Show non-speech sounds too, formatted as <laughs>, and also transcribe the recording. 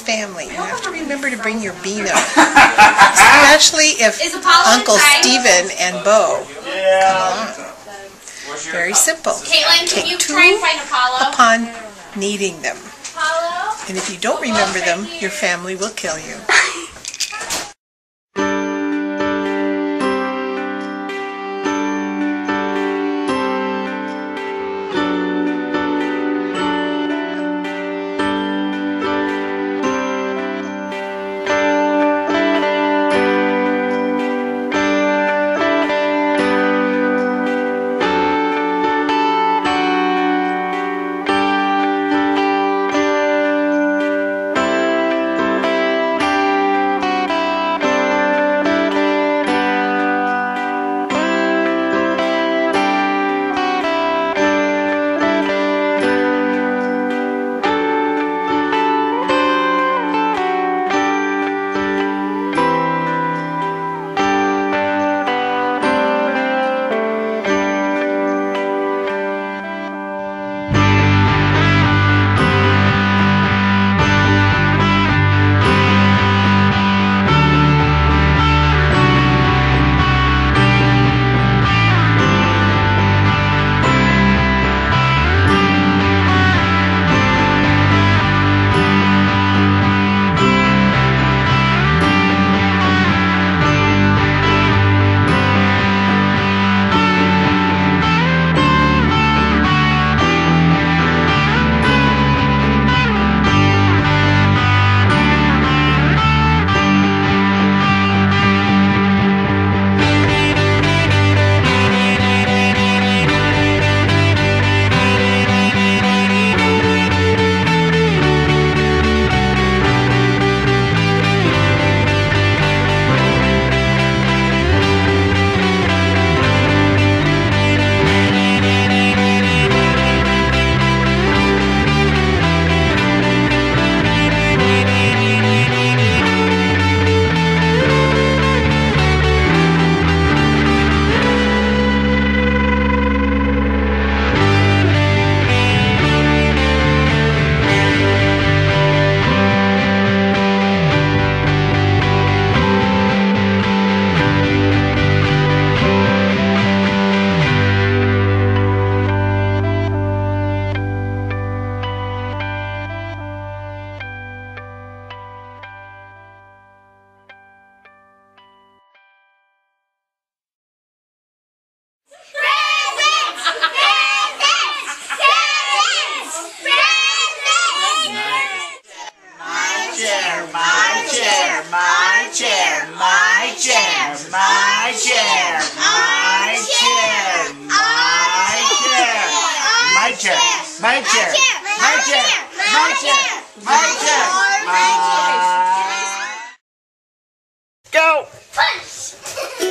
cutting family. You have to remember to bring your Beano, <laughs> especially if Uncle inside? Stephen and Bo Yeah. come on. Very simple. Caitlin, can Take you two try and find Apollo? upon needing them. And if you don't remember them, your family will kill you. My chair. My chair. My chair. My chair. My chair. Go. Punch.